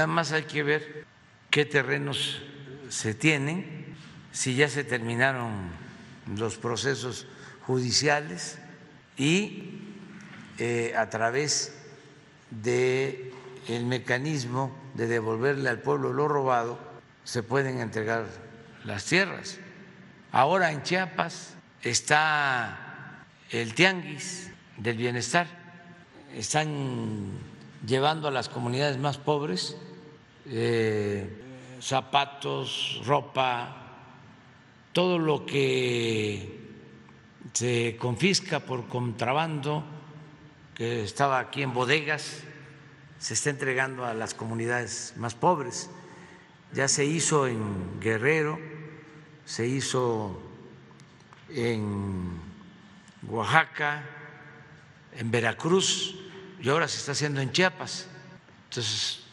Nada más hay que ver qué terrenos se tienen, si ya se terminaron los procesos judiciales y eh, a través el mecanismo de devolverle al pueblo lo robado se pueden entregar las tierras. Ahora en Chiapas está el tianguis del bienestar, están llevando a las comunidades más pobres eh, zapatos, ropa, todo lo que se confisca por contrabando, que estaba aquí en bodegas, se está entregando a las comunidades más pobres. Ya se hizo en Guerrero, se hizo en Oaxaca, en Veracruz y ahora se está haciendo en Chiapas. Entonces,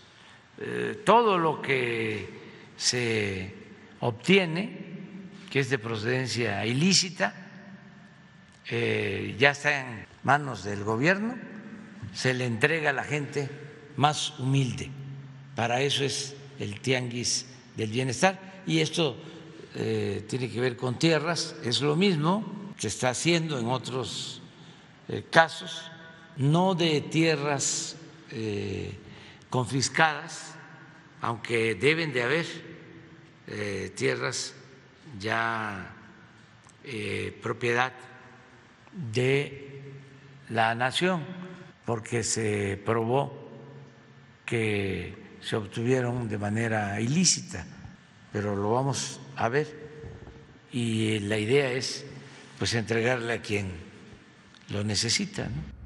eh, todo lo que se obtiene, que es de procedencia ilícita, eh, ya está en manos del gobierno, se le entrega a la gente más humilde. Para eso es el tianguis del bienestar. Y esto eh, tiene que ver con tierras, es lo mismo, se está haciendo en otros casos, no de tierras confiscadas, aunque deben de haber eh, tierras ya eh, propiedad de la nación, porque se probó que se obtuvieron de manera ilícita, pero lo vamos a ver y la idea es pues entregarle a quien lo necesita. ¿no?